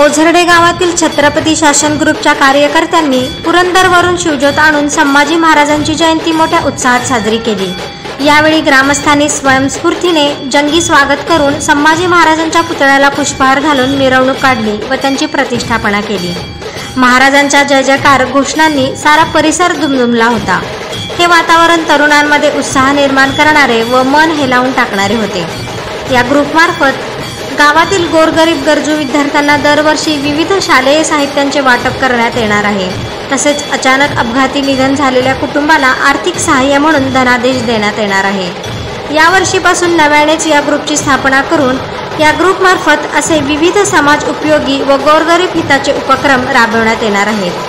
ओझरडे गावातील छत्रपती शासन ग्रुपच्या कार्यकर्त्यांनी पुरंदरवरून शिवज्योत आणून संभाजी महाराजांची जयंती मोठ्या उत्साहात साजरी केली. यावेळी ग्रामस्थांनी स्वयंस्फूर्तीने जंगी स्वागत करून संभाजी महाराजांच्या पुतळ्याला पुष्पहार घालून मिरवणूक काढली व त्यांची प्रतिष्ठापना केली. महाराजांच्या जय जयकार घोषणांनी सारा परिसर दुमदुमला होता. हे वातावरण तरुणांमध्ये उत्साह निर्माण करणारे व मन हेलावून टाकणारे होते. या ग्रुपमार्फत गावातील गोरगरीब गरजू विद्यार्थ्यांना दरवर्षी विविध शालेय साहित्यांचे वाटप करण्यात येणार आहे. तसेच अचानक अपघाती निधन झालेल्या कुटुंबाला आर्थिक सहाय्य म्हणून धनादेश देण्यात येणार आहे. यावर्षीपासून नव्यानेच या ग्रुपची स्थापना करून या ग्रुपमार्फत असे विविध समाज उपयोगी व गोरगरीब हिताचे उपक्रम राबवण्यात येणार आहेत.